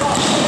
Oh.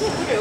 而你不觉